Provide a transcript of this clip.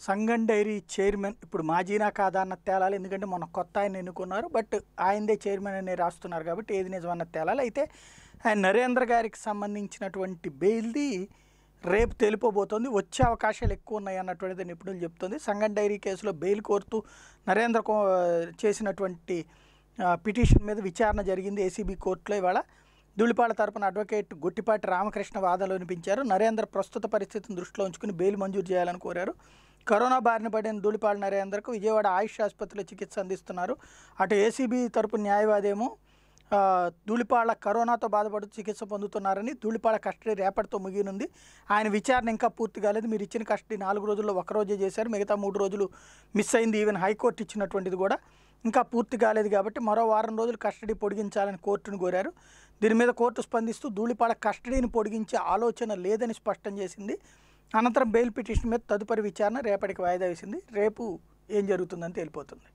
సంగం dairy chairman ఇప్పుడు మాజీనా కాదా అన్న తేలాలి ఎందుకంటే మన కొత్త ఆయన ఎన్నుకున్నారు బట్ ఆయనదే చైర్మన్ అని రాస్తున్నారు కాబట్టి ఏది నిజమన్న తేలాలి. అయితే ఆయన నరేంద్ర గారికి సంబంధించినటువంటి బెయిల్ది రేపు తెలిపబోతోంది. వచ్చే అవకాశాలు ఎక్కువ ఉన్నాయి అన్నటువంటిది నిపుణులు చెప్తుంది. సంగం డైరీ కేసులో బెయిల్ కోరుతూ నరేంద్ర కో- చేసినటువంటి పిటిషన్ మీద విచారణ జరిగింది ఏసీబీ కోర్టులో ఇవాళ. ధూళిపాడ తరపున అడ్వకేట్ గుట్టిపాటి రామకృష్ణ వాదనలు వినిపించారు. నరేంద్ర ప్రస్తుత పరిస్థితిని దృష్టిలో ఉంచుకుని బెయిల్ మంజూరు చేయాలని కోరారు. కరోనా బారిన పడిన ధూళిపాడ నరేందర్కు విజయవాడ ఆయుష్ ఆసుపత్రిలో చికిత్స అందిస్తున్నారు. అటు ఏసీబీ తరపు న్యాయవాదేమో ధూళిపాళ కరోనాతో బాధపడుతూ చికిత్స పొందుతున్నారని ధూళిపాడ కస్టడీ రేపటితో ముగినుంది ఆయన విచారణ ఇంకా పూర్తి కాలేదు. మీరు ఇచ్చిన కస్టడీ నాలుగు రోజుల్లో ఒకరోజే చేశారు. మిగతా మూడు రోజులు మిస్ అయింది. ఈవెన్ హైకోర్టు ఇచ్చినటువంటిది కూడా ఇంకా పూర్తి కాలేదు కాబట్టి మరో వారం రోజులు కస్టడీ పొడిగించాలని కోర్టును కోరారు. దీని మీద కోర్టు స్పందిస్తూ ధూళిపాళ కస్టడీని పొడిగించే ఆలోచన లేదని స్పష్టం చేసింది. అనంతరం బెయిల్ పిటిషన్ మీద తదుపరి విచారణ రేపటికి వాయిదా వేసింది. రేపు ఏం జరుగుతుందని తేలిపోతుంది